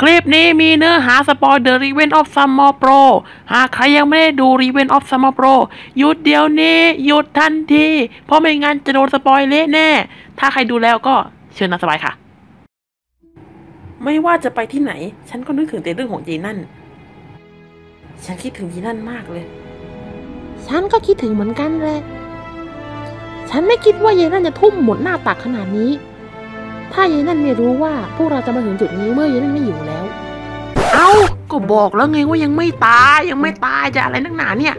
คลิปนี้มีเนื้อหาสปอยเดอะรีเวนออฟซัมมอร์โปรหากใครยังไม่ได้ดูรีเวนออฟซัมมอร์โปรหยุดเดี๋ยวนี้ หยุดทันที เพราะไม่งั้นจะโดนสปอยเละแน่ ถ้าใครดูแล้วก็เชิญนะสบายค่ะ ไม่ว่าจะไปที่ไหน ฉันก็นึกถึงแต่เรื่องของเจนั่น ฉันคิดถึงเจนั่นมากเลย ฉันก็คิดถึงเหมือนกันเลย ฉันไม่คิดว่าเยายนั่นจะทุ่มหมดหน้าตักขนาดนี้ ถ้ายัยนั่นไม่รู้ว่าพวกเราจะมาถึงจุดนี้เมื่อยัยนั่นไม่อยู่แล้ว เอ้าก็บอกแล้วไงว่ายังไม่ตายยังไม่ตายจะอะไรนักหนาเนี่ย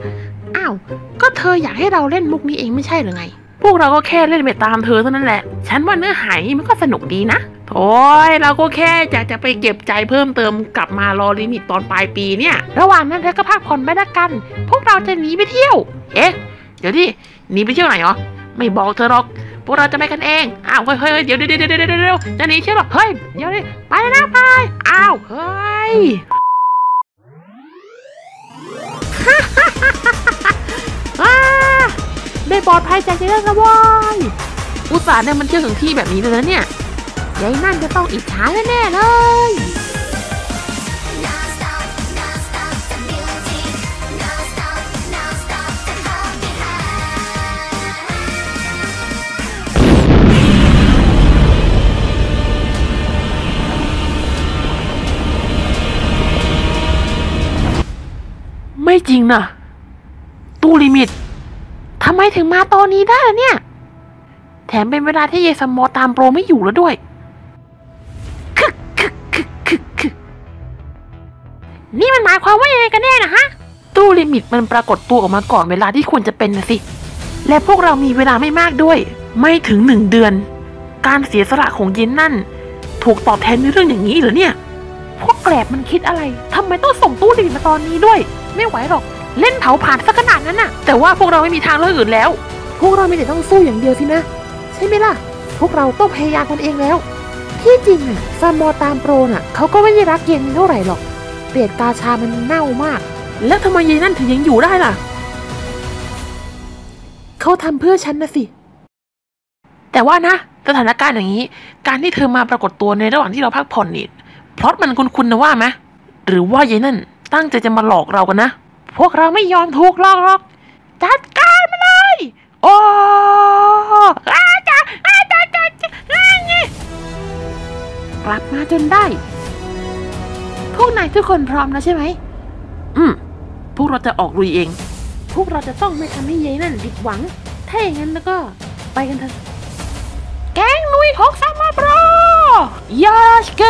อ้าว ก็เธออยากให้เราเล่นมุกนี้เองไม่ใช่หรือไง พวกเราก็แค่เล่นไปตามเธอเท่านั้นแหละ ฉันว่าเนื้อหานี้มันก็สนุกดีนะโอ้ยเราก็แค่อยากจะไปเก็บ gem เพิ่มเติมกลับมารอ limit ตอนปลายปีเนี่ย ระหว่างนั้นเธอก็พักผ่อนไปละกัน พวกเราจะหนีไปเที่ยว เอ๊ะ เดี๋ยวดิหนีไปเที่ยวไหนเหรอ ไม่บอกเธอหรอก วกเราจะไปกันเอง อ้าวเฮ้ยเฮ้ยเดี๋ยวเดี๋ยวเดี๋ยวเดี๋ยวจะหนีเที่หรอเฮ้ยเดี๋ยวดิไปนะไปอ้าวเฮ้ยอ้าได้ปลอดภัยจากเย็นละวเว้ยอุตส่าห์เนี่ยมันเที่ยวถึงที่แบบนี้เลยนะเนี่ยยายนั่นจะต้องอิจฉาแน่ๆเลย จริงนะตู้ลิมิตทำไมถึงมาตอนนี้ได้ล่ะเนี่ย แถมเป็นเวลาที่เยสมอตามโปรไม่อยู่แล้วด้วยคึกคึกคึกคึกคึกนี่มันหมายความว่ายังไงกันแน่นะฮะ ตู้ลิมิตมันปรากฏตัวออกมาก่อนเวลาที่ควรจะเป็นนะสิ และพวกเรามีเวลาไม่มากด้วย ไม่ถึงหนึ่งเดือน การเสียสละของเย็นนั่น ถูกตอบแทนในเรื่องอย่างนี้เหรอเนี่ย พวกแกลบมันคิดอะไรทำไมต้องส่งตู้ลิมิตมาตอนนี้ด้วย ไม่ไหวหรอก เล่นเผาผ่านสักขนาดนั้นน่ะ แต่ว่าพวกเราไม่มีทางเลือกอื่นแล้ว พวกเราไม่ได้ต้องสู้อย่างเดียวสินะ ใช่ไหมล่ะ พวกเราต้องพยายามกันเองแล้ว ที่จริงน่ะซามอตามโปรน่ะเขาก็ไม่ได้รักเย็นเท่าไหร่หรอก เปลี่ยนกาชามันเน่ามาก แล้วทำไมเย็นนั่นถึงยังอยู่ได้ล่ะ เขาทำเพื่อฉันนะสิ แต่ว่านะ สถานการณ์อย่างนี้ การที่เธอมาปรากฏตัวในระหว่างที่เราพักผ่อนนี่เพราะมันคุ้นๆนะว่าไหมหรือว่าเย็นนั่น ตั้งใจจะมาหลอกเรากันนะ พวกเราไม่ยอมถูกหลอกหรอก จัดการมาเลย โอ้อาจารย์อาจารย์อาจารย์นี่กลับมาจนได้ พวกนายทุกคนพร้อมแล้วใช่ไหม อืม พวกเราจะออกลุยเอง พวกเราจะต้องไม่ทำให้เย้นั่นผิดหวัง ถ้าอย่างนั้นแล้วก็ไปกันเถอะ แก๊งลุยหกสามมาโปรยาชเก